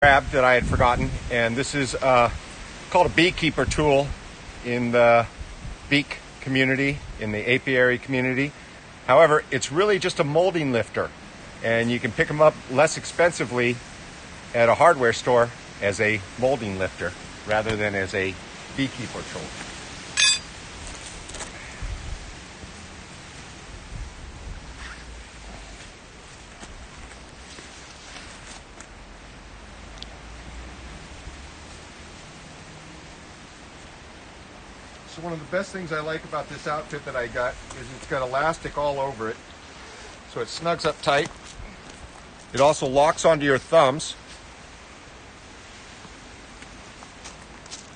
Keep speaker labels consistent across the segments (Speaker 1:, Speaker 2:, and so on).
Speaker 1: grabbed that I had forgotten, and this is uh, called a beekeeper tool in the beak community, in the apiary community. However, it's really just a molding lifter, and you can pick them up less expensively at a hardware store as a molding lifter rather than as a beekeeper tool. One of the best things I like about this outfit that I got is it's got elastic all over it. So it snugs up tight. It also locks onto your thumbs.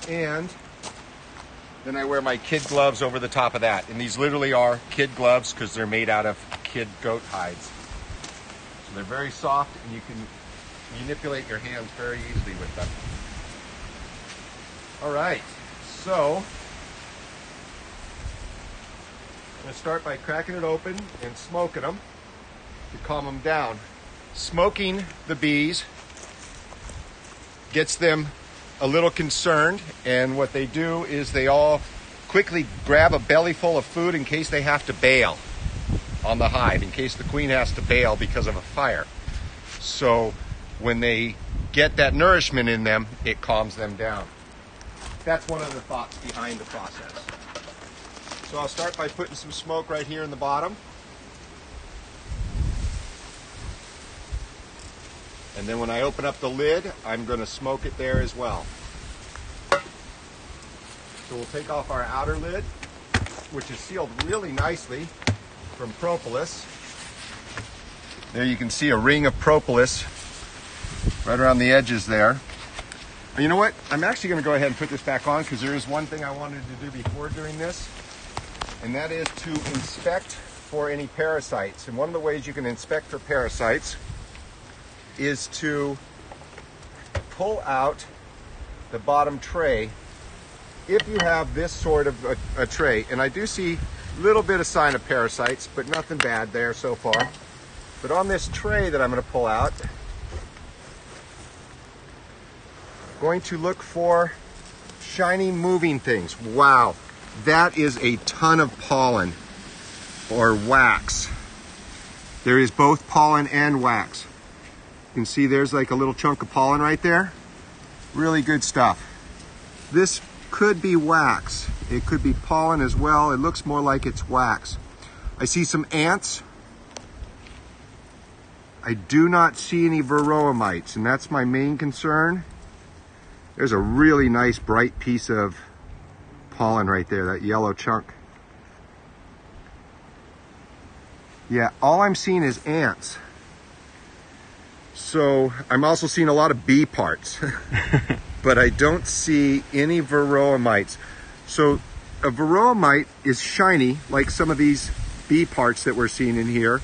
Speaker 1: And then I wear my kid gloves over the top of that. And these literally are kid gloves because they're made out of kid goat hides. So they're very soft and you can manipulate your hands very easily with them. All right, so I'm going to start by cracking it open and smoking them to calm them down. Smoking the bees gets them a little concerned, and what they do is they all quickly grab a belly full of food in case they have to bail on the hive, in case the queen has to bail because of a fire. So when they get that nourishment in them, it calms them down. That's one of the thoughts behind the process. So I'll start by putting some smoke right here in the bottom. And then when I open up the lid, I'm going to smoke it there as well. So we'll take off our outer lid, which is sealed really nicely from propolis. There you can see a ring of propolis right around the edges there. You know what? I'm actually going to go ahead and put this back on because there is one thing I wanted to do before doing this and that is to inspect for any parasites. And one of the ways you can inspect for parasites is to pull out the bottom tray if you have this sort of a, a, tray. And I do see a little bit of sign of parasites, but nothing bad there so far. But on this tray that I'm going to pull out, going to look for shiny moving things. Wow. That is a ton of pollen or wax. There is both pollen and wax. You can see there's like a little chunk of pollen right there. Really good stuff. This could be wax. It could be pollen as well. It looks more like it's wax. I see some ants. I do not see any varroa mites, and that's my main concern. There's a really nice bright piece of pollen right there, that yellow chunk. Yeah, all I'm seeing is ants. So I'm also seeing a lot of bee parts, but I don't see any varroa mites. So a varroa mite is shiny, like some of these bee parts that we're seeing in here,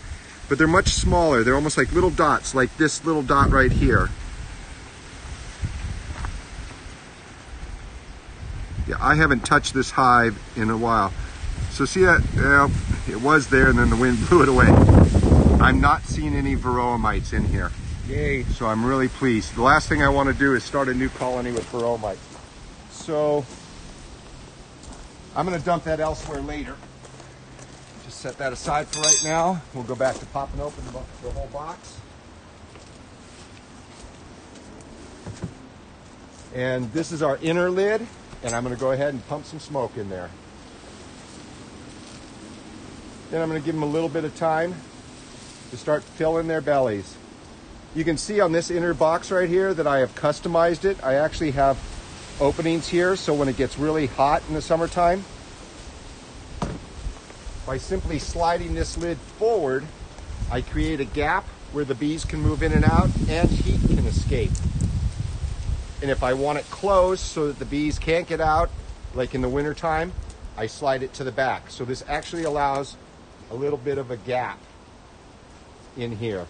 Speaker 1: but they're much smaller. They're almost like little dots, like this little dot right here. Yeah, I haven't touched this hive in a while. So see that? Well, it was there and then the wind blew it away. I'm not seeing any varroa mites in here. Yay. So I'm really pleased. The last thing I want to do is start a new colony with varroa mites. So I'm going to dump that elsewhere later. Just set that aside for right now. We'll go back to popping open the, the whole box. And this is our inner lid and I'm going to go ahead and pump some smoke in there. Then I'm going to give them a little bit of time to start filling their bellies. You can see on this inner box right here that I have customized it. I actually have openings here so when it gets really hot in the summertime, by simply sliding this lid forward, I create a gap where the bees can move in and out and heat can escape. And if I want it closed so that the bees can't get out, like in the wintertime, I slide it to the back. So this actually allows a little bit of a gap in here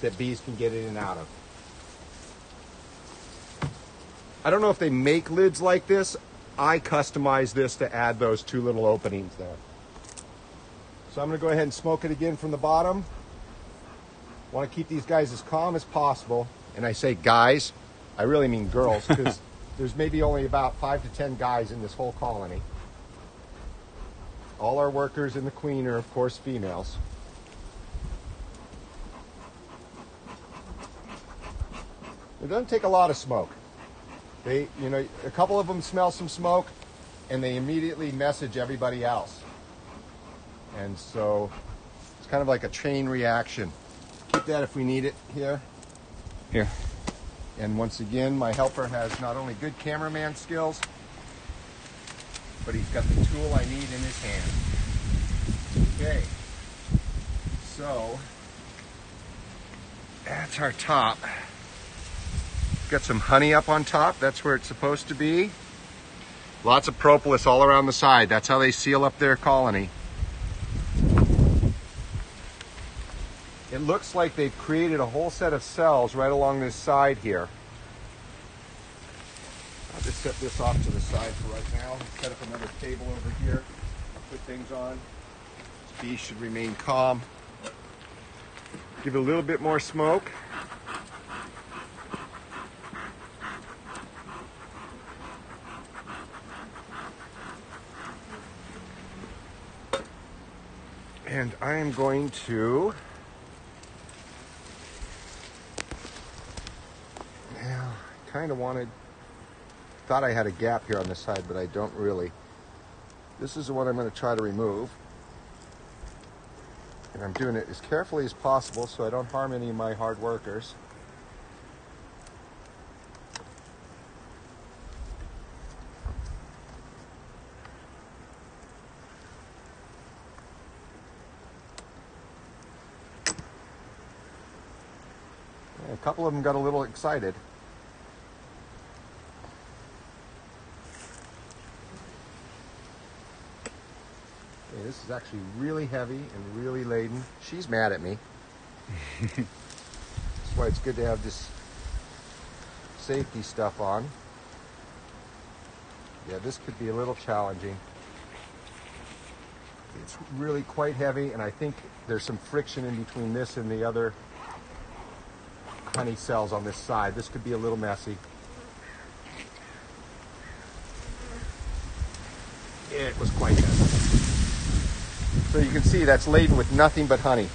Speaker 1: that bees can get in and out of. I don't know if they make lids like this. I customize this to add those two little openings there. So I'm going to go ahead and smoke it again from the bottom. Want to keep these guys as calm as possible. And I say guys I really mean girls, because there's maybe only about five to ten guys in this whole colony. All our workers in the queen are, of course, females. It doesn't take a lot of smoke. They, you know, a couple of them smell some smoke, and they immediately message everybody else. And so it's kind of like a chain reaction. Keep that if we need it here.
Speaker 2: Here.
Speaker 1: And once again, my helper has not only good cameraman skills, but he's got the tool I need in his hand. Okay. So that's our top. Got some honey up on top. That's where it's supposed to be. Lots of propolis all around the side. That's how they seal up their colony. It looks like they've created a whole set of cells right along this side here. I'll just set this off to the side for right now. Set up another table over here. I'll put things on. This bee should remain calm. Give it a little bit more smoke. And I am going to Yeah, kind of wanted, thought I had a gap here on this side, but I don't really. This is the one I'm going to try to remove. And I'm doing it as carefully as possible so I don't harm any of my hard workers. A couple of them got a little excited. Okay, this is actually really heavy and really laden. She's mad at me. That's why it's good to have this safety stuff on. Yeah, this could be a little challenging. It's really quite heavy, and I think there's some friction in between this and the other honey cells on this side. This could be a little messy. It was quite heavy. So you can see that's laden with nothing but honey.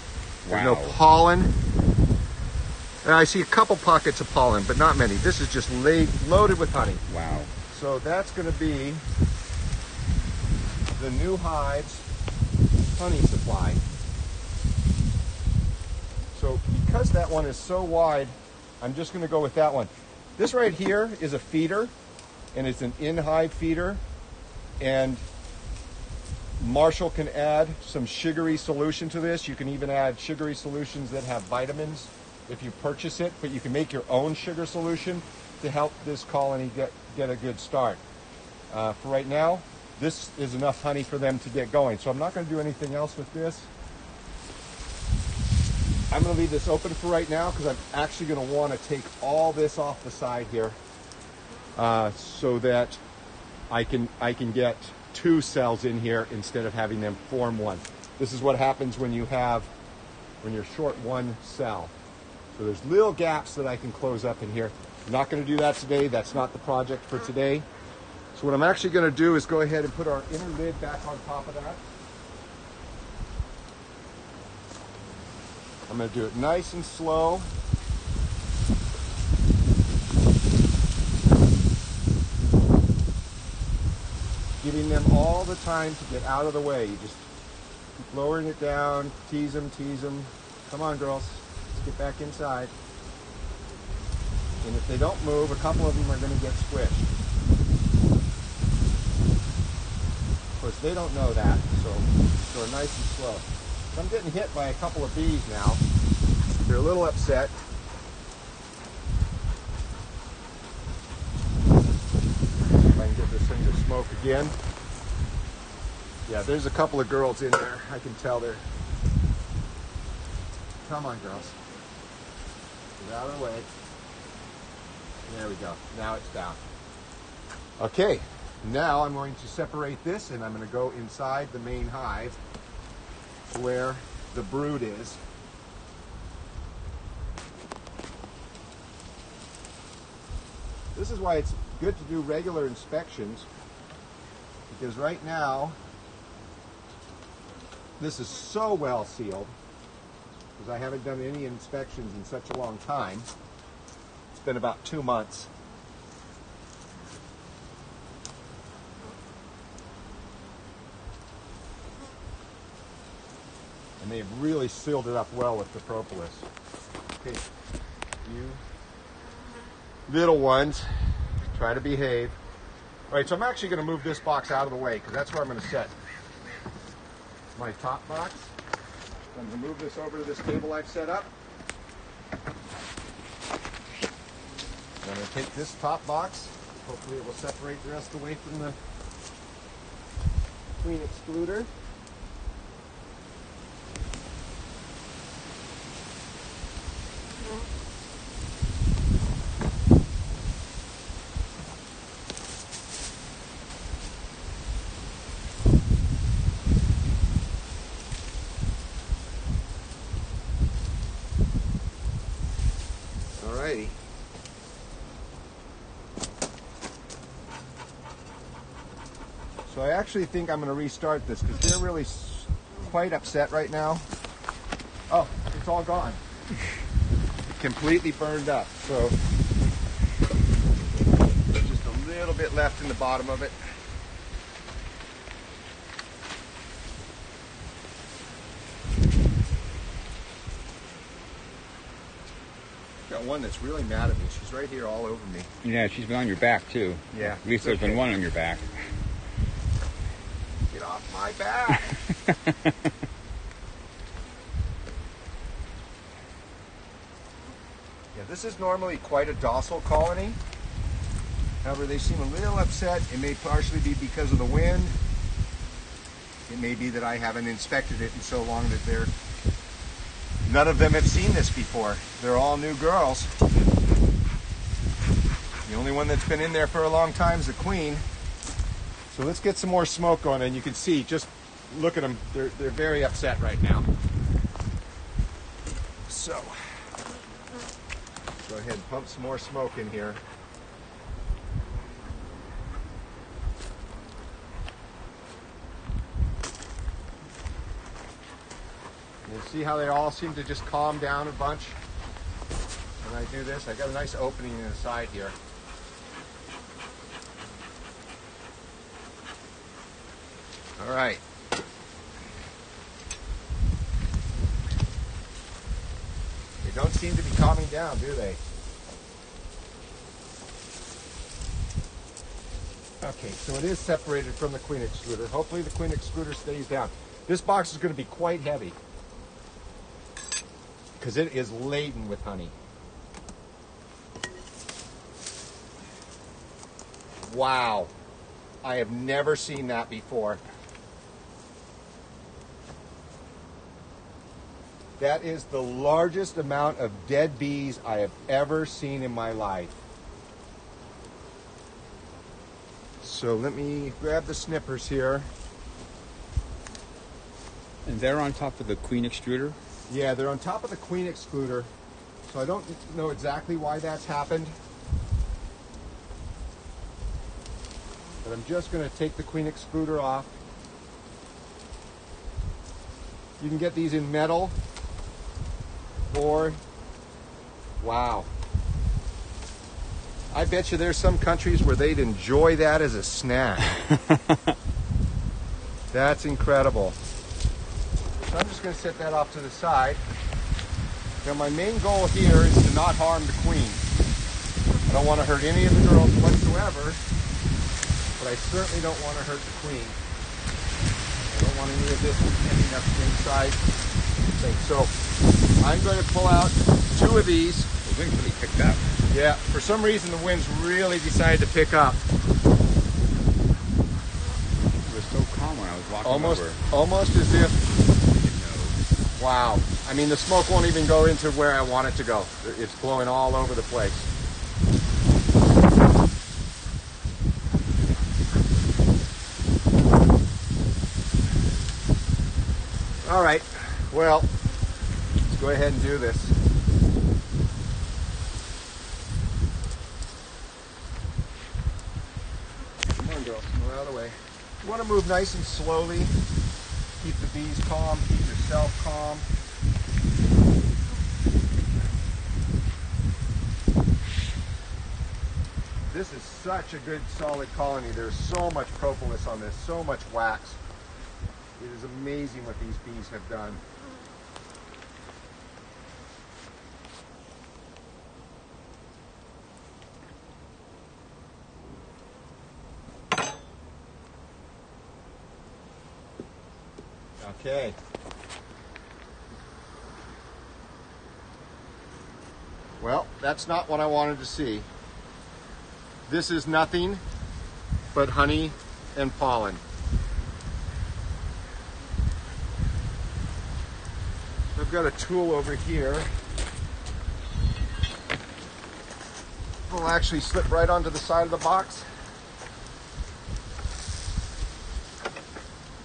Speaker 1: There's no pollen. And I see a couple pockets of pollen, but not many. This is just laid, loaded with honey.
Speaker 2: Wow.
Speaker 1: So that's going to be the new hive's honey supply. So because that one is so wide, I'm just going to go with that one. This right here is a feeder, and it's an in-hive feeder, and Marshall can add some sugary solution to this. You can even add sugary solutions that have vitamins if you purchase it, but you can make your own sugar solution to help this colony get, get a good start. Uh, for right now, this is enough honey for them to get going. So I'm not going to do anything else with this. I'm going to leave this open for right now because I'm actually going to want to take all this off the side here uh, so that I can I can get two cells in here instead of having them form one. This is what happens when you have when you're short one cell. So there's little gaps that I can close up in here. I'm not going to do that today. That's not the project for today. So what I'm actually going to do is go ahead and put our inner lid back on top of that. I'm going to do it nice and slow. Giving them all the time to get out of the way. You just keep lowering it down, tease them, tease them. Come on, girls, let's get back inside. And if they don't move, a couple of them are going to get squished. Of course, they don't know that, so so nice and slow. I'm getting hit by a couple of bees now. They're a little upset. If I can get this thing to smoke again. Yeah, there's a couple of girls in there. I can tell they're. Come on, girls. Get out of the way. There we go. Now it's down. Okay, now I'm going to separate this and I'm going to go inside the main hive where the brood is. This is why it's good to do regular inspections because right now this is so well sealed because I haven't done any inspections in such a long time. It's been about two months. And they've really sealed it up well with the propolis. Okay, you little ones, try to behave. All right, so I'm actually going to move this box out of the way because that's where I'm going to set my top box. I'm going to move this over to this table I've set up. I'm going to take this top box. Hopefully it will separate the rest away from the queen excluder. I actually think I'm going to restart this because they're really quite upset right now. Oh, it's all gone. Completely burned up. So there's just a little bit left in the bottom of it. Got one that's really mad at me. She's right here all over me.
Speaker 2: Yeah, she's been on your back too.
Speaker 1: Yeah,
Speaker 2: At least there's been one on your back.
Speaker 1: My back. yeah, this is normally quite a docile colony. However, they seem a little upset. It may partially be because of the wind. It may be that I haven't inspected it in so long that they're none of them have seen this before. They're all new girls. The only one that's been in there for a long time is the queen. So let's get some more smoke going, and you can see, just look at them, they're, they're very upset right now. So, go ahead and pump some more smoke in here. You see how they all seem to just calm down a bunch when I do this? I got a nice opening in the side here. All right. They don't seem to be calming down, do they? Okay, so it is separated from the queen excluder. Hopefully the queen excluder stays down. This box is going to be quite heavy because it is laden with honey. Wow. I have never seen that before. That is the largest amount of dead bees I have ever seen in my life. So let me grab the snippers here.
Speaker 2: And they're on top of the queen extruder.
Speaker 1: Yeah, they're on top of the queen excluder. So I don't know exactly why that's happened. But I'm just going to take the queen excluder off. You can get these in metal or wow. I bet you there's some countries where they'd enjoy that as a snack. That's incredible. So I'm just going to set that off to the side. Now my main goal here is to not harm the queen. I don't want to hurt any of the girls whatsoever, but I certainly don't want to hurt the queen. I don't want any of this ending up inside thing. So I'm going to pull out two of these.
Speaker 2: The wings really picked up.
Speaker 1: Yeah, for some reason the winds really decided to pick up.
Speaker 2: It was so calm when I was walking
Speaker 1: Almost,
Speaker 2: over.
Speaker 1: almost as if, wow. I mean, the smoke won't even go into where I want it to go. It's blowing all over the place. All right, well, go ahead and do this. Come on, girls. Move out of the way. You want to move nice and slowly. Keep the bees calm. Keep yourself calm. This is such a good solid colony. There's so much propolis on this, so much wax. It is amazing what these bees have done. Okay. Well, that's not what I wanted to see. This is nothing but honey and pollen. I've got a tool over here. It'll actually slip right onto the side of the box.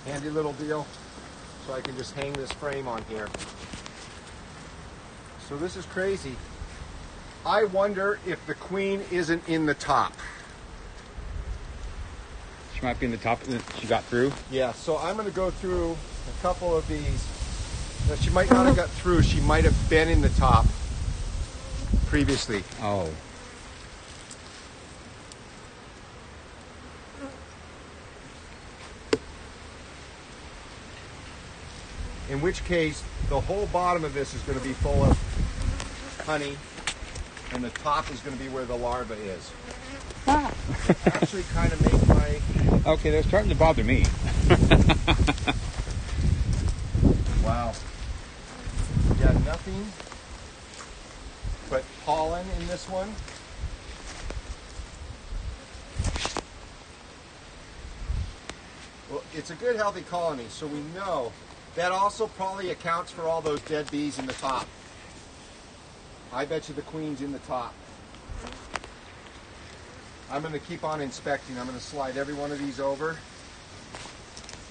Speaker 1: Handy little deal. So I can just hang this frame on here. So this is crazy. I wonder if the queen isn't in the top.
Speaker 2: She might be in the top. She got through.
Speaker 1: Yeah, so I'm going to go through a couple of these. Now, she might not have got through. She might have been in the top previously.
Speaker 2: Oh.
Speaker 1: In which case, the whole bottom of this is going to be full of honey, and the top is going to be where the larva is. Ah. Actually, kind of make my
Speaker 2: Okay, they're starting to bother me.
Speaker 1: Wow. Yeah, nothing but pollen in this one. Well, it's a good healthy colony, so we know that also probably accounts for all those dead bees in the top. I bet you the queen's in the top. I'm going to keep on inspecting. I'm going to slide every one of these over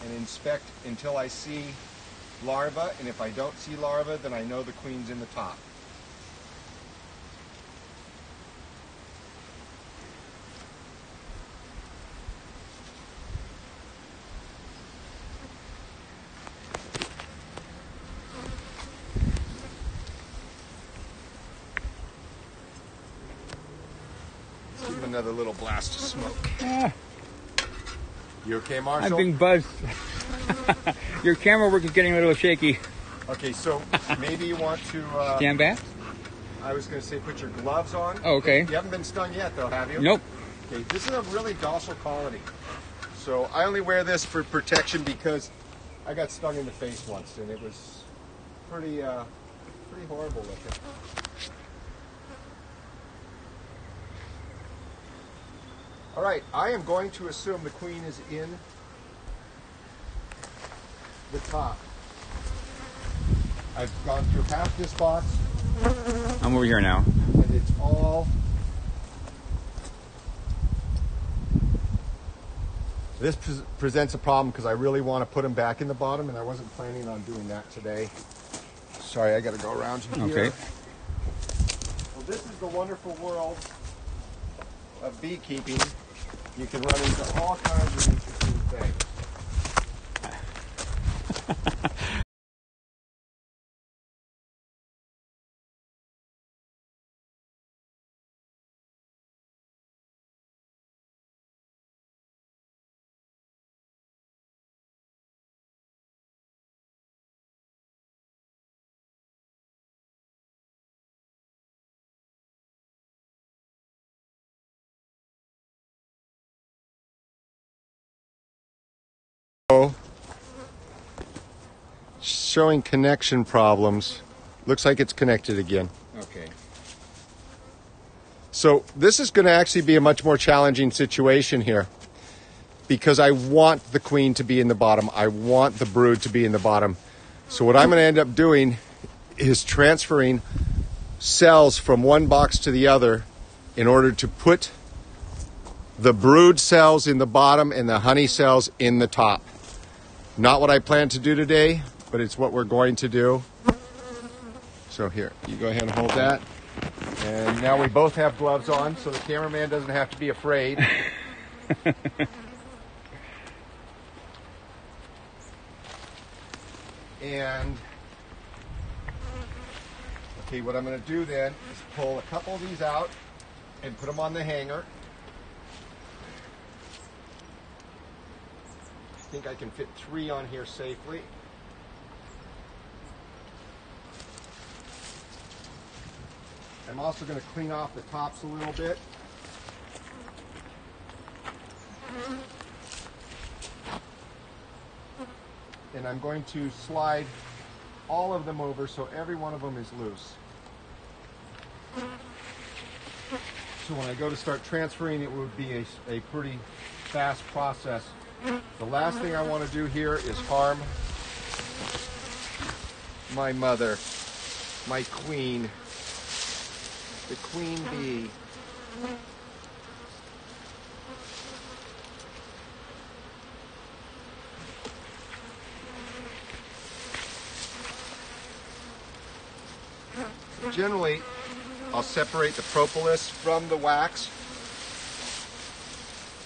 Speaker 1: and inspect until I see larva, and if I don't see larva, then I know the queen's in the top. Another little blast of smoke. You okay,
Speaker 2: Marshall?
Speaker 1: Marshall?
Speaker 2: being buzzed. Your camera work is getting a little shaky.
Speaker 1: Okay, so maybe you want to. Uh,
Speaker 2: Stand back.
Speaker 1: I was going to say put your gloves on.
Speaker 2: Oh, okay.
Speaker 1: You haven't been stung yet, though, have you?
Speaker 2: Nope.
Speaker 1: Okay, this is a really docile colony. So I only wear this for protection because I got stung in the face once, and it was pretty, uh, pretty horrible looking. All right, I am going to assume the queen is in the top. I've gone through half this box,
Speaker 2: I'm over here now.
Speaker 1: and it's all this pres presents a problem because I really want to put them back in the bottom and I wasn't planning on doing that today sorry I got to go around here
Speaker 2: Okay.
Speaker 1: well this is the wonderful world of beekeeping you can run into all kinds of interesting things showing connection problems looks like it's connected again
Speaker 2: Okay.
Speaker 1: So this is going to actually be a much more challenging situation here because I want the queen to be in the bottom. I want the brood to be in the bottom. So what I'm going to end up doing is transferring cells from one box to the other in order to put the brood cells in the bottom and the honey cells in the top. Not what I plan to do today, but it's what we're going to do. So here, you go ahead and hold that. And now we both have gloves on, so the cameraman doesn't have to be afraid. and okay, what I'm going to do then is pull a couple of these out and put them on the hanger. Think I can fit three on here safely. I'm also going to clean off the tops a little bit. And I'm going to slide all of them over so every one of them is loose. So when I go to start transferring, it would be a, a pretty fast process. The last thing I want to do here is harm my mother, my queen, the queen bee. Generally, I'll separate the propolis from the wax.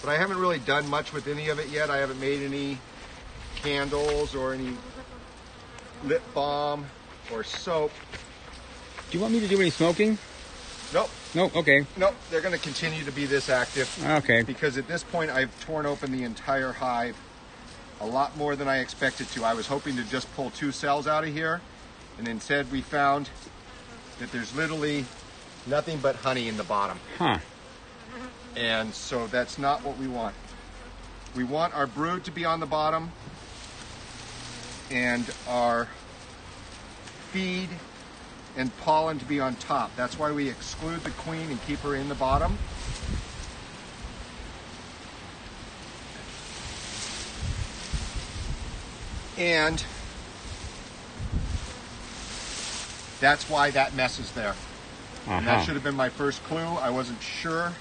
Speaker 1: But I haven't really done much with any of it yet. I haven't made any candles or any lip balm or soap.
Speaker 2: Do you want me to do any smoking?
Speaker 1: Nope,
Speaker 2: Nope. Okay.
Speaker 1: nope, they're going to continue to be this active
Speaker 2: Okay.
Speaker 1: because at this point I've torn open the entire hive a lot more than I expected to. I was hoping to just pull two cells out of here, and instead we found that there's literally nothing but honey in the bottom.
Speaker 2: Huh.
Speaker 1: And so that's not what we want. We want our brood to be on the bottom and our feed and pollen to be on top. That's why we exclude the queen and keep her in the bottom. And that's why that mess is there. And that
Speaker 2: Uh-huh.
Speaker 1: should have been my first clue. I wasn't sure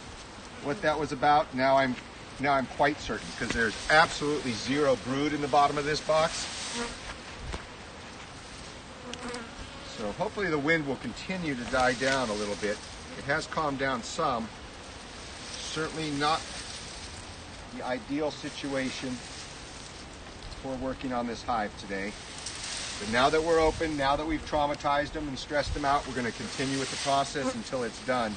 Speaker 1: what that was about. Now I'm now I'm quite certain because there's absolutely zero brood in the bottom of this box. So hopefully the wind will continue to die down a little bit. It has calmed down some. Certainly not the ideal situation for working on this hive today. But now that we're open, now that we've traumatized them and stressed them out, we're going to continue with the process until it's done.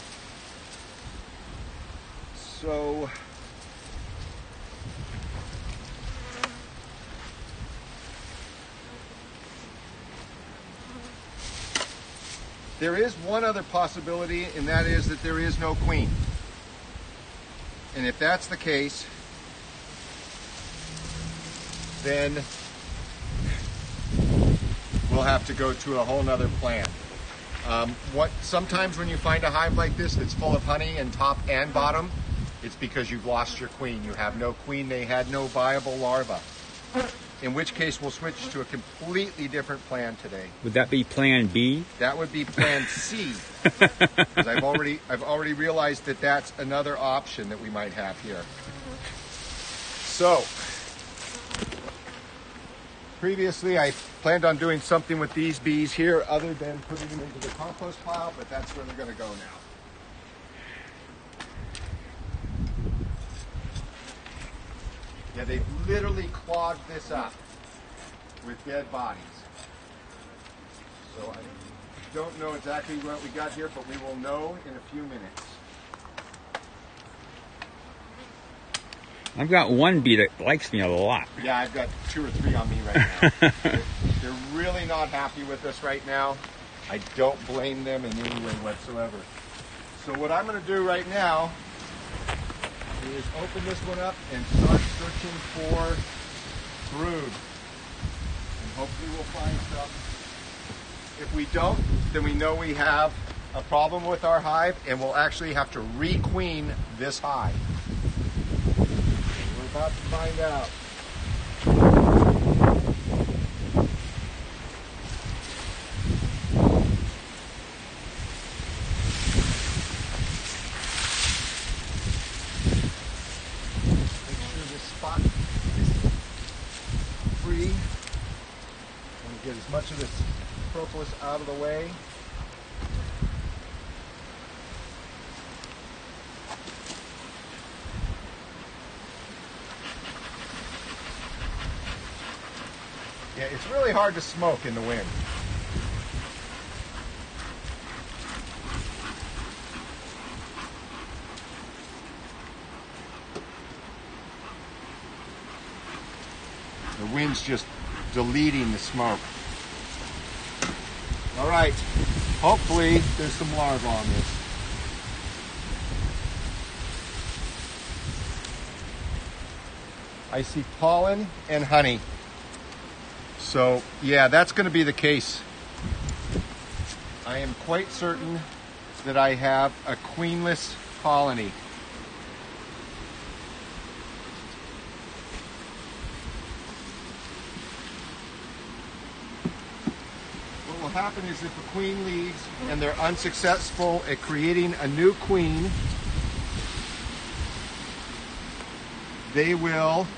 Speaker 1: So, there is one other possibility, and that is that there is no queen. And if that's the case, then we'll have to go to a whole nother plan. Um, what sometimes when you find a hive like this that's full of honey and top and bottom, it's because you've lost your queen. You have no queen. They had no viable larva. In which case, we'll switch to a completely different plan today.
Speaker 2: Would that be Plan B?
Speaker 1: That would be Plan C, because I've already I've already realized that that's another option that we might have here. So, previously I planned on doing something with these bees here, other than putting them into the compost pile, but that's where they're going to go now. Yeah, they've literally clogged this up with dead bodies. So I don't know exactly what we got here, but we will know in a few minutes.
Speaker 2: I've got one bee that likes me a lot.
Speaker 1: Yeah, I've got two or three on me right now. they're, they're really not happy with us right now. I don't blame them in any way whatsoever. So what I'm going to do right now is open this one up and start searching for brood. And hopefully we'll find some. If we don't, then we know we have a problem with our hive and we'll actually have to requeen this hive. We're about to find out. Make sure this spot is free. Want to get as much of this propolis out of the way. Yeah, it's really hard to smoke in the wind. The wind's just deleting the smoke. Right, hopefully there's some larvae on this. I see pollen and honey. So, yeah, that's going to be the case. I am quite certain that I have a queenless colony. Happen is if a queen leaves and they're unsuccessful at creating a new queen, they will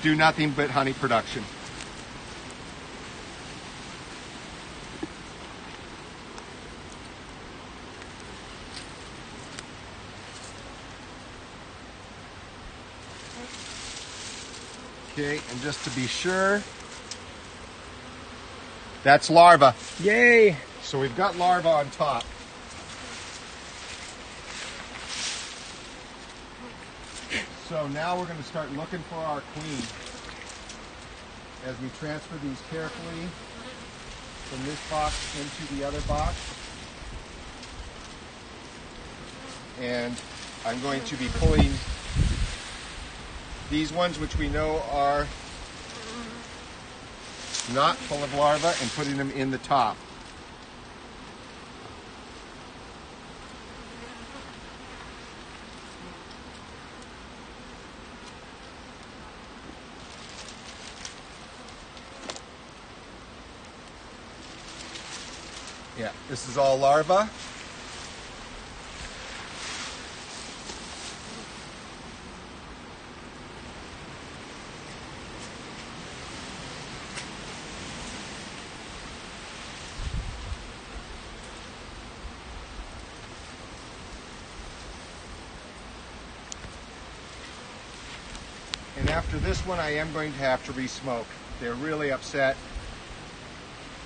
Speaker 1: do nothing but honey production. Okay, and just to be sure, that's larva.
Speaker 2: Yay!
Speaker 1: So we've got larva on top. So now we're going to start looking for our queen. As we transfer these carefully from this box into the other box. And I'm going to be pulling these ones, which we know are not full of larvae, and putting them in the top. Yeah, this is all larva. And after this one, I am going to have to re-smoke. They're really upset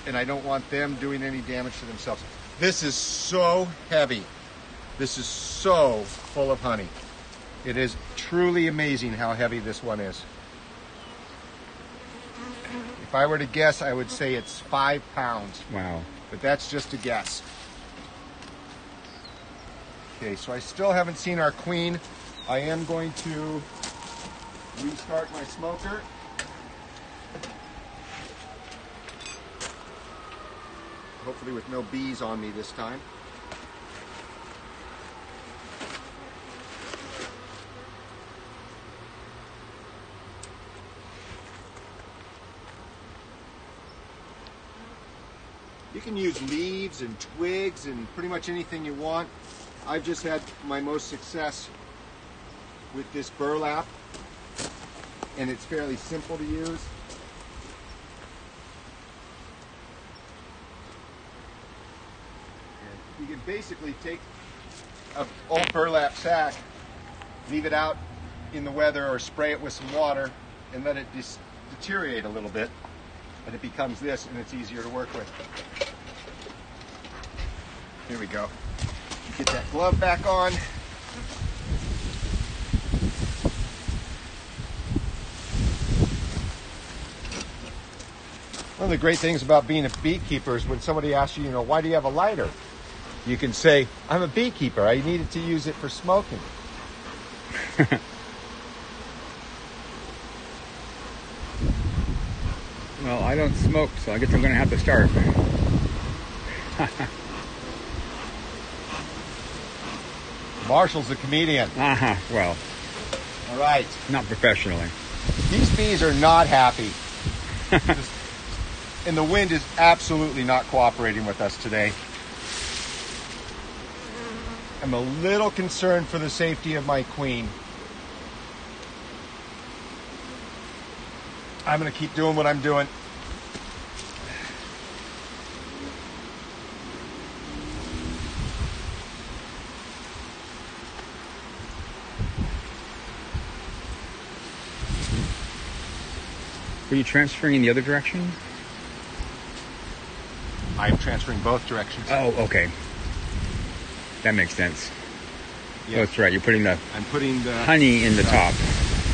Speaker 1: and I don't want them doing any damage to themselves. This is so heavy. This is so full of honey. It is truly amazing how heavy this one is. If I were to guess, I would say it's five pounds,
Speaker 2: Wow.
Speaker 1: but that's just a guess. Okay, so I still haven't seen our queen. I am going to restart my smoker. hopefully with no bees on me this time. You can use leaves and twigs and pretty much anything you want. I've just had my most success with this burlap and it's fairly simple to use. you can basically take a old burlap sack, leave it out in the weather or spray it with some water and let it deteriorate a little bit and it becomes this and it's easier to work with. Here we go. Get that glove back on. One of the great things about being a beekeeper is when somebody asks you, you know, why do you have a lighter? You can say, I'm a beekeeper. I needed to use it for smoking.
Speaker 2: Well, I don't smoke, so I guess I'm going to have to start.
Speaker 1: Marshall's a comedian.
Speaker 2: Uh huh. Well,
Speaker 1: All right.
Speaker 2: not professionally.
Speaker 1: These bees are not happy. And the wind is absolutely not cooperating with us today. I'm a little concerned for the safety of my queen. I'm going to keep doing what I'm doing.
Speaker 2: Were you transferring in the other direction?
Speaker 1: I'm transferring both directions.
Speaker 2: Oh, okay. That makes sense.
Speaker 1: Yes.
Speaker 2: Oh, that's right. You're putting the
Speaker 1: I'm putting the
Speaker 2: honey in the top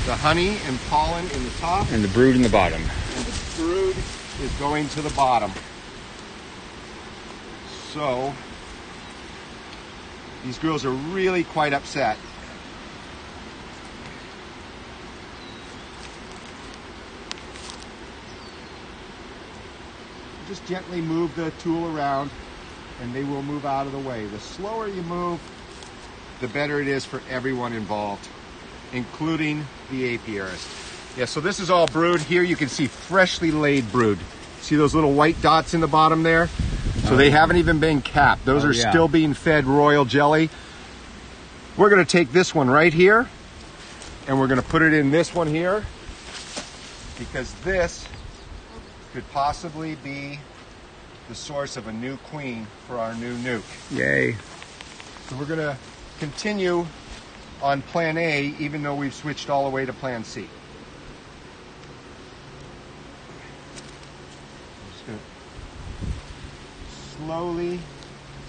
Speaker 1: the honey and pollen in the top,
Speaker 2: and the brood in the bottom.
Speaker 1: and the brood is going to the bottom. So these girls are really quite upset. Just gently move the tool around and they will move out of the way. The slower you move, the better it is for everyone involved, including the apiarist. Yeah, so this is all brood. Here you can see freshly laid brood. See those little white dots in the bottom there? So they uh-huh. haven't even been capped. Those
Speaker 2: Oh,
Speaker 1: are
Speaker 2: yeah.
Speaker 1: still being fed royal jelly. We're gonna take this one right here and we're gonna put it in this one here because this could possibly be the source of a new queen for our new nuke.
Speaker 2: Yay.
Speaker 1: So we're gonna continue on plan A even though we've switched all the way to plan C. I'm just gonna slowly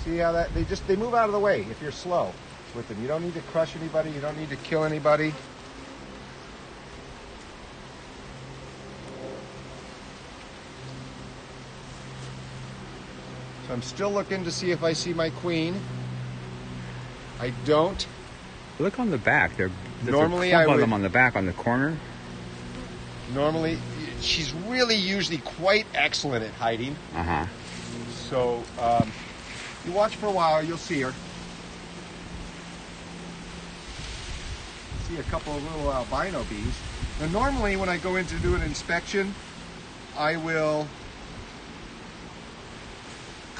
Speaker 1: see how that they just they move out of the way if you're slow with them. You don't need to crush anybody, you don't need to kill anybody. I'm still looking to see if I see my queen. I don't.
Speaker 2: Look on the back. There, there's
Speaker 1: Normally
Speaker 2: a
Speaker 1: I would-
Speaker 2: them on the back on the corner.
Speaker 1: Normally, she's really usually quite excellent at hiding.
Speaker 2: Uh huh.
Speaker 1: So um, you watch for a while, you'll see her. See a couple of little albino bees. Now, normally when I go in to do an inspection, I will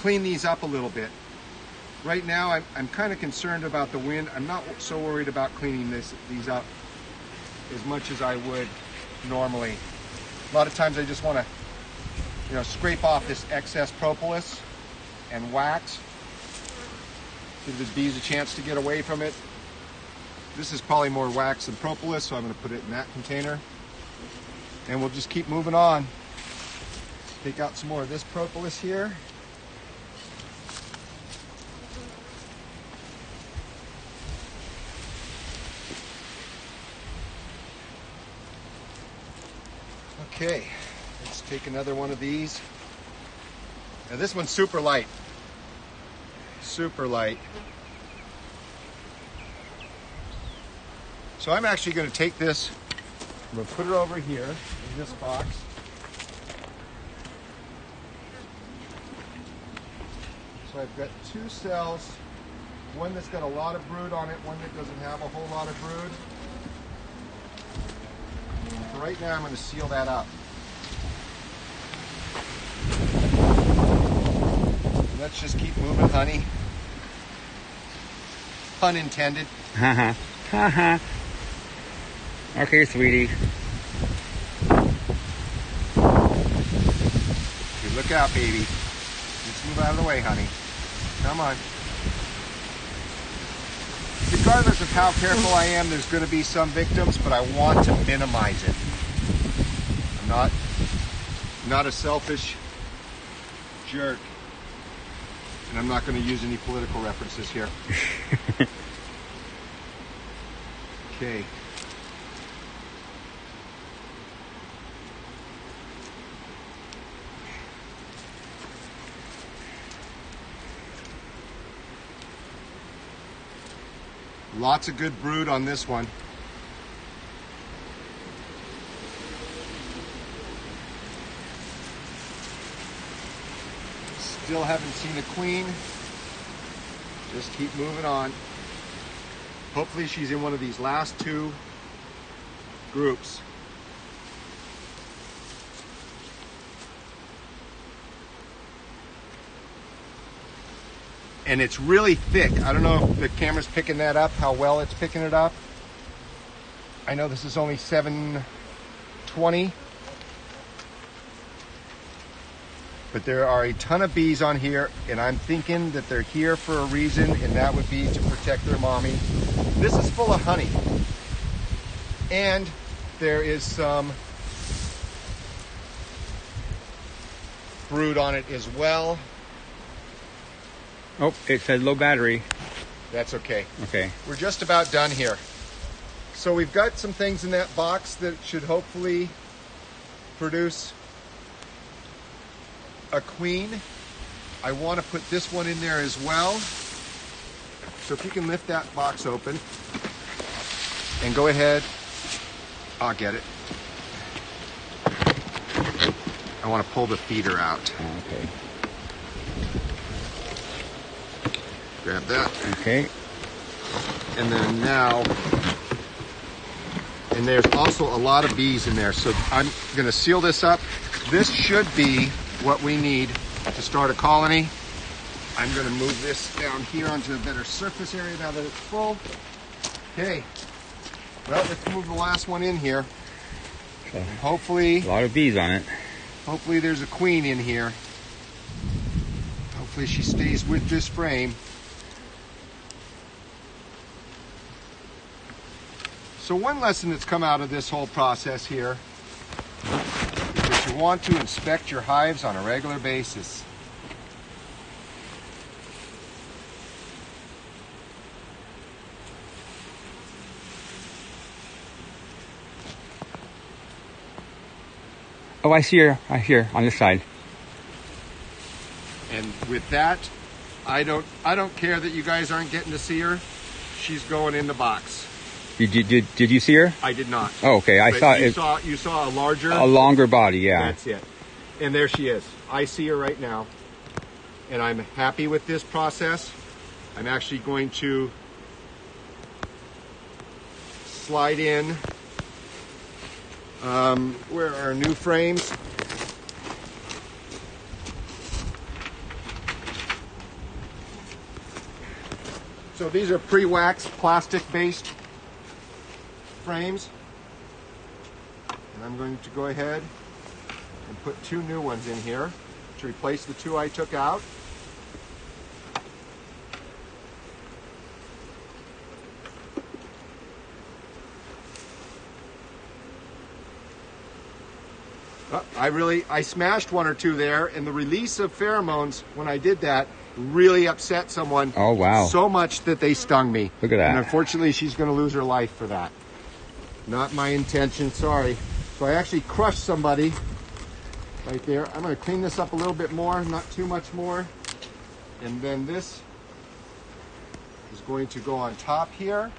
Speaker 1: clean these up a little bit. Right now, I'm, I'm kind of concerned about the wind. I'm not so worried about cleaning this these up as much as I would normally. A lot of times, I just want to you know, scrape off this excess propolis and wax. Give the bees a chance to get away from it. This is probably more wax than propolis, so I'm going to put it in that container. And we'll just keep moving on. Take out some more of this propolis here. Okay, let's take another one of these. Now this one's super light. Super light. So I'm actually going to take this, I'm going to put it over here in this box. So I've got two cells, one that's got a lot of brood on it, one that doesn't have a whole lot of brood. So right now I'm going to seal that up. Let's just keep moving, honey. Pun intended.
Speaker 2: Ha ha. Ha ha. Okay, sweetie.
Speaker 1: Okay, look out, baby. Just move out of the way, honey. Come on. Regardless of how careful I am, there's going to be some victims, but I want to minimize it. I'm not not a selfish jerk. And I'm not going to use any political references here. okay. Lots of good brood on this one. Still haven't seen a queen. Just keep moving on. Hopefully she's in one of these last two groups. And it's really thick. I don't know if the camera's picking that up, how well it's picking it up. I know this is only 720, but there are a ton of bees on here, and I'm thinking that they're here for a reason, and that would be to protect their mommy. This is full of honey, and there is some brood on it as well.
Speaker 2: Oh, it said low battery.
Speaker 1: That's okay.
Speaker 2: Okay.
Speaker 1: We're just about done here. So we've got some things in that box that should hopefully produce a queen. I want to put this one in there as well. So if you can lift that box open and go ahead, I'll get it. I want to pull the feeder out.
Speaker 2: Okay.
Speaker 1: Grab that.
Speaker 2: Okay.
Speaker 1: And then now, and there's also a lot of bees in there. So I'm going to seal this up. This should be what we need to start a colony. I'm going to move this down here onto a better surface area now that it's full. Okay. Well, let's move the last one in here.
Speaker 2: So,
Speaker 1: Hopefully,
Speaker 2: a lot of bees on it.
Speaker 1: hopefully there's a queen in here. Hopefully she stays with this frame. So one lesson that's come out of this whole process here is that you want to inspect your hives on a regular basis.
Speaker 2: Oh, I see her. I see her on this side.
Speaker 1: And with that, I don't I don't care that you guys aren't getting to see her. She's going in the box.
Speaker 2: Did you did, did you see her?
Speaker 1: I did not.
Speaker 2: Oh, okay. I
Speaker 1: But
Speaker 2: saw
Speaker 1: you
Speaker 2: it.
Speaker 1: saw you saw a larger
Speaker 2: A longer body. Yeah.
Speaker 1: That's it. And there she is. I see her right now. And I'm happy with this process. I'm actually going to slide in um, where are our new frames. So these are pre-waxed plastic-based frames. And I'm going to go ahead and put two new ones in here to replace the two I took out. Uh, I really, I smashed one or two there, and the release of pheromones when I did that really upset someone
Speaker 2: Oh wow.
Speaker 1: so much that they stung me.
Speaker 2: Look at that.
Speaker 1: And unfortunately, she's going to lose her life for that. Not my intention, sorry. So I actually crushed somebody right there. I'm going to clean this up a little bit more, not too much more. And then this is going to go on top here.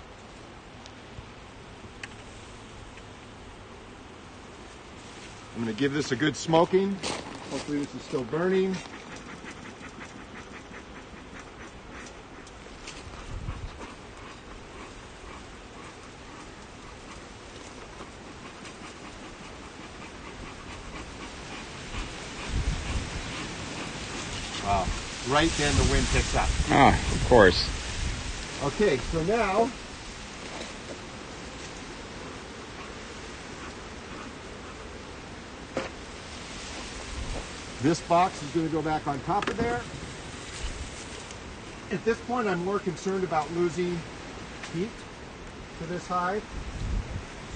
Speaker 1: I'm going to give this a good smoking. Hopefully this is still burning. Wow. Right then the wind picks up.
Speaker 2: Ah, of course.
Speaker 1: Okay, so now this box is going to go back on top of there. At this point, I'm more concerned about losing heat to this hive.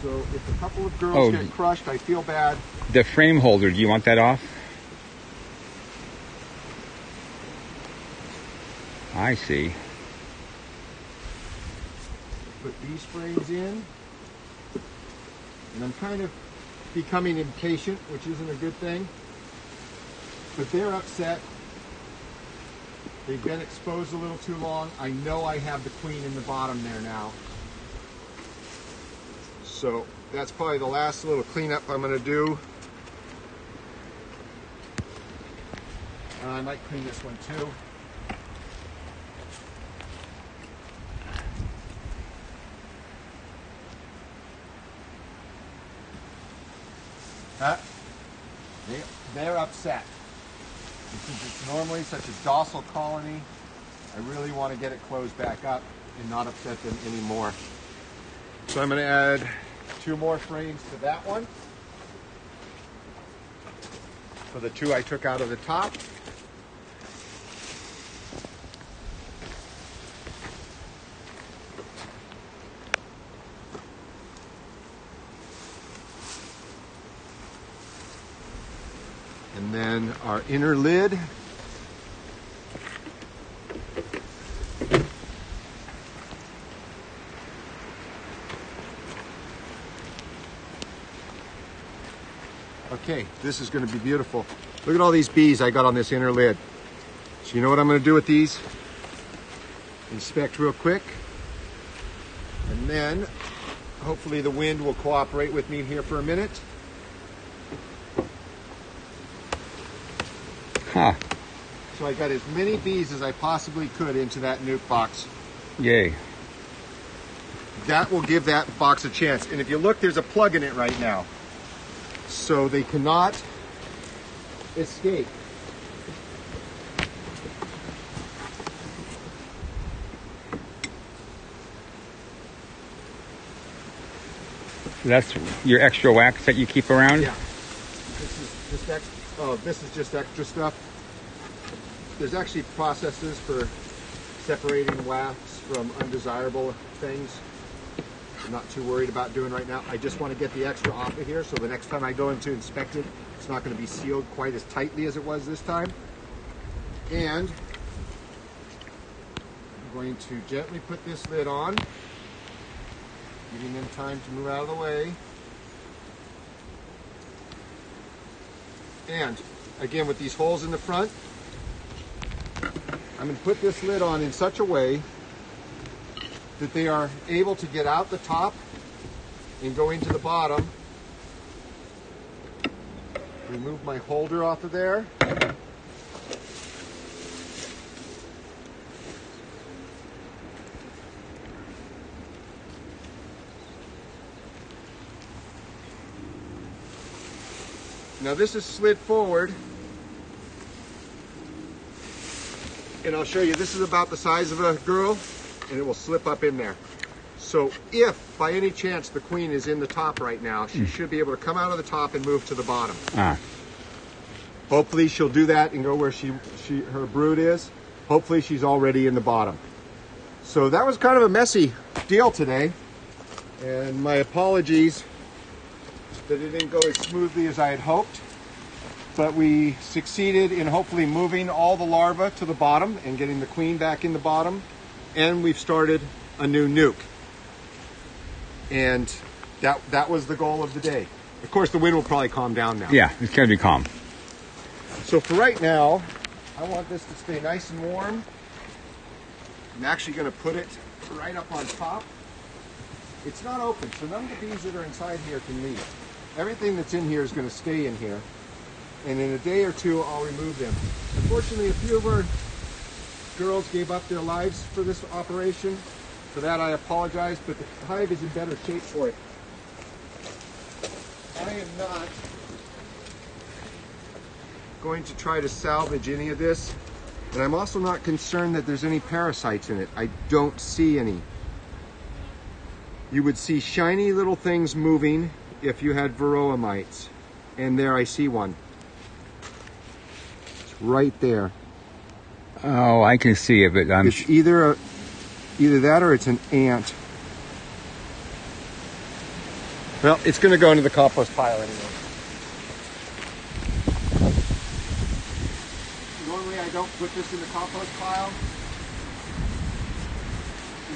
Speaker 1: So if a couple of girls
Speaker 2: Oh.
Speaker 1: get crushed, I feel bad.
Speaker 2: The frame holder. Do you want that off? I see.
Speaker 1: put these frames in. And I'm kind of becoming impatient, which isn't a good thing. But they're upset. They've been exposed a little too long. I know I have the queen in the bottom there now. So that's probably the last little cleanup I'm going to do. Uh, I might clean this one too. Huh? They, upset. And since it's normally such a docile colony, I really want to get it closed back up and not upset them anymore. So I'm going to add two more frames to that one. For the two I took out of the top. And then our inner lid. Okay, this is going to be beautiful. Look at all these bees I got on this inner lid. So you know what I'm going to do with these? Inspect real quick. And then hopefully the wind will cooperate with me here for a minute.
Speaker 2: Huh.
Speaker 1: So I got as many bees as I possibly could into that nuke box.
Speaker 2: Yay.
Speaker 1: That will give that box a chance. And if you look, there's a plug in it right now. So they cannot escape.
Speaker 2: That's your extra wax that you keep around?
Speaker 1: Yeah. This is just extra, oh, this is just extra stuff. There's actually processes for separating wax from undesirable things. I'm not too worried about doing right now. I just want to get the extra off of here so the next time I go in to inspect it, it's not going to be sealed quite as tightly as it was this time. And I'm going to gently put this lid on, giving them time to move out of the way. And again, with these holes in the front, I'm going to put this lid on in such a way that they are able to get out the top and go into the bottom. Remove my holder off of there. Now this is slid forward. And I'll show you, this is about the size of a girl and it will slip up in there. So if by any chance the queen is in the top right now, she should be able to come out of the top and move to the bottom.
Speaker 2: Ah.
Speaker 1: Hopefully she'll do that and go where she, she her brood is. Hopefully she's already in the bottom. So that was kind of a messy deal today. And my apologies that it didn't go as smoothly as I had hoped. But we succeeded in hopefully moving all the larvae to the bottom and getting the queen back in the bottom. And we've started a new nuke. And that that was the goal of the day. Of course the wind will probably calm down now.
Speaker 2: Yeah, it's gotta be calm.
Speaker 1: So for right now, I want this to stay nice and warm. I'm actually going to put it right up on top. It's not open, so none of the bees that are inside here can leave. Everything that's in here is going to stay in here. And in a day or two, I'll remove them. Unfortunately, a few of our girls gave up their lives for this operation. For that, I apologize, but the hive is in better shape for it. I am not going to try to salvage any of this. And I'm also not concerned that there's any parasites in it. I don't see any. You would see shiny little things moving if you had varroa mites. And there I see one. It's right there.
Speaker 2: Oh, I can see it, but I'm
Speaker 1: It's either a, either that or it's an ant. Well, it's going to go into the compost pile anyway. Normally I don't put this in the compost pile.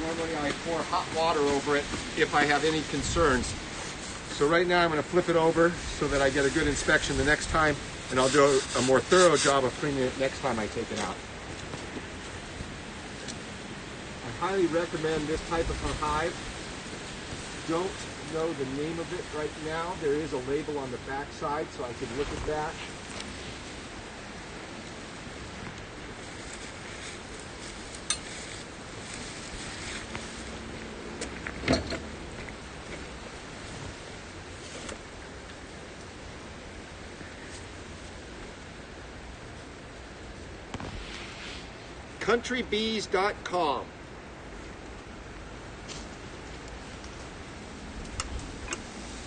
Speaker 1: Normally I pour hot water over it if I have any concerns. So right now I'm going to flip it over so that I get a good inspection the next time and I'll do a, more thorough job of cleaning it next time I take it out. I highly recommend this type of a hive. Don't know the name of it right now. There is a label on the back side, so I could look at that. countrybees.com.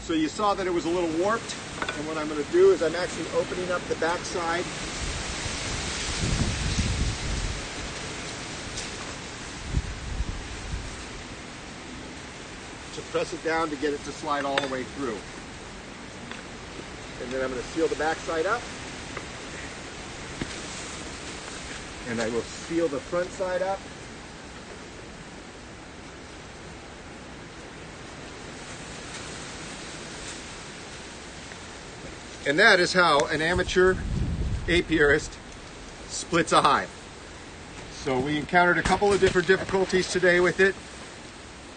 Speaker 1: So you saw that it was a little warped, and what I'm going to do is I'm actually opening up the back side. To press it down to get it to slide all the way through. And then I'm going to seal the back side up. And I will seal the front side up. And that is how an amateur apiarist splits a hive. So we encountered a couple of different difficulties today with it,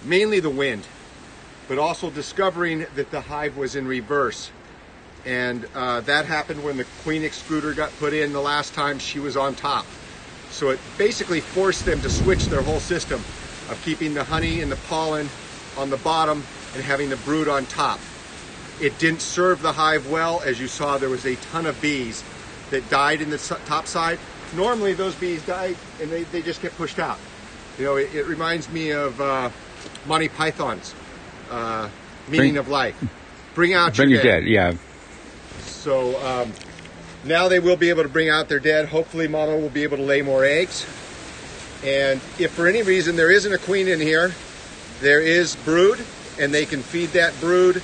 Speaker 1: mainly the wind, but also discovering that the hive was in reverse. And uh, that happened when the queen excluder got put in the last time she was on top. So it basically forced them to switch their whole system of keeping the honey and the pollen on the bottom and having the brood on top. It didn't serve the hive well. As you saw, there was a ton of bees that died in the top side. Normally those bees died and they, they just get pushed out. You know, it, it reminds me of uh, Monty Python's uh, meaning
Speaker 2: Bring-
Speaker 1: of life. Bring out
Speaker 2: Bring
Speaker 1: your
Speaker 2: your
Speaker 1: dead.
Speaker 2: dead, yeah.
Speaker 1: So um, now they will be able to bring out their dead. Hopefully, Mama will be able to lay more eggs. And if for any reason there isn't a queen in here, there is brood, and they can feed that brood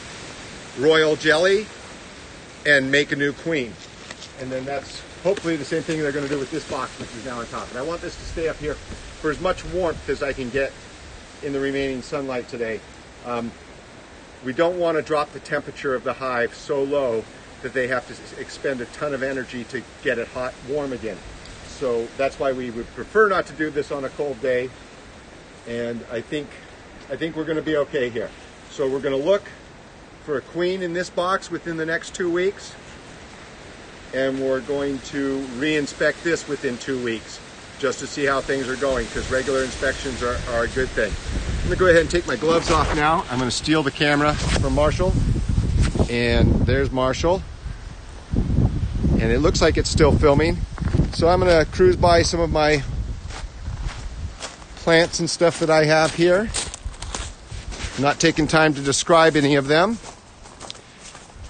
Speaker 1: royal jelly and make a new queen. And then that's hopefully the same thing they're going to do with this box, which is now on top. And I want this to stay up here for as much warmth as I can get in the remaining sunlight today. Um, we don't want to drop the temperature of the hive so low that they have to expend a ton of energy to get it hot, warm again. So that's why we would prefer not to do this on a cold day. And I think, I think we're going to be okay here. So we're going to look for a queen in this box within the next two weeks. And we're going to re-inspect this within two weeks just to see how things are going because regular inspections are, are a good thing. I'm going to go ahead and take my gloves off now. I'm going to steal the camera from Marshall. And there's Marshall. And it looks like it's still filming. So I'm going to cruise by some of my plants and stuff that I have here. I'm not taking time to describe any of them.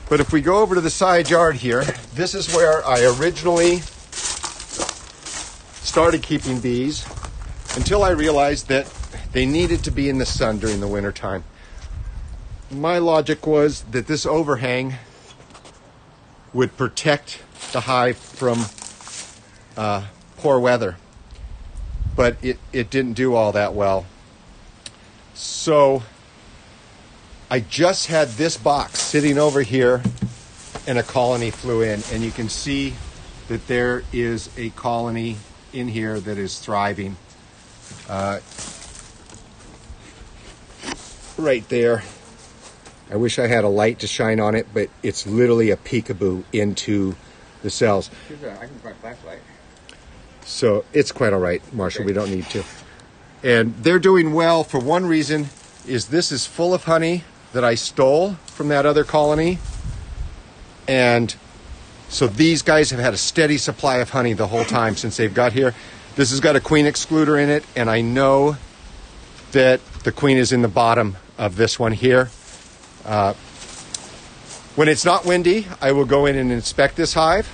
Speaker 1: But if we go over to the side yard here, this is where I originally started keeping bees until I realized that they needed to be in the sun during the wintertime. My logic was that this overhang would protect the hive from uh, poor weather, but it, it didn't do all that well. So I just had this box sitting over here and a colony flew in, and you can see that there is a colony in here that is thriving. Uh, right there. I wish I had a light to shine on it, but it's literally a peekaboo into the cells.
Speaker 2: I can find flashlight.
Speaker 1: So it's quite all right, Marshall. We don't need to. And they're doing well for one reason is this is full of honey that I stole from that other colony. And so these guys have had a steady supply of honey the whole time since they've got here. This has got a queen excluder in it, and I know that the queen is in the bottom of this one here. Uh, when it's not windy, I will go in and inspect this hive.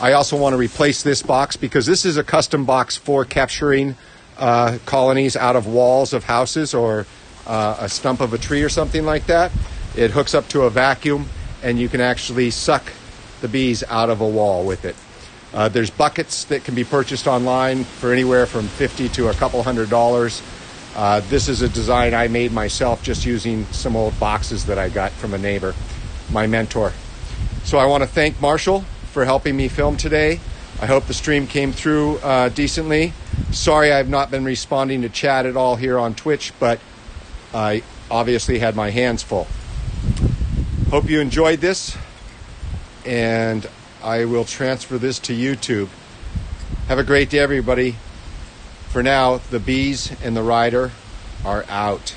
Speaker 1: I also want to replace this box because this is a custom box for capturing uh, colonies out of walls of houses or uh, a stump of a tree or something like that. It hooks up to a vacuum and you can actually suck the bees out of a wall with it. Uh, there's buckets that can be purchased online for anywhere from 50 to a couple hundred dollars. Uh, this is a design I made myself just using some old boxes that I got from a neighbor, my mentor. So I want to thank Marshall for helping me film today. I hope the stream came through uh, decently. Sorry I've not been responding to chat at all here on Twitch, but I obviously had my hands full. Hope you enjoyed this, and I will transfer this to YouTube. Have a great day, everybody. For now, the bees and the rider are out.